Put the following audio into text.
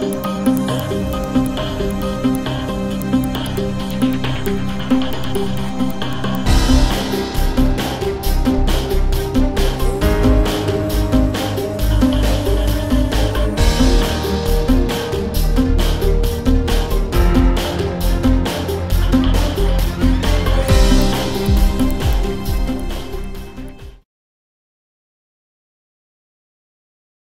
Bye.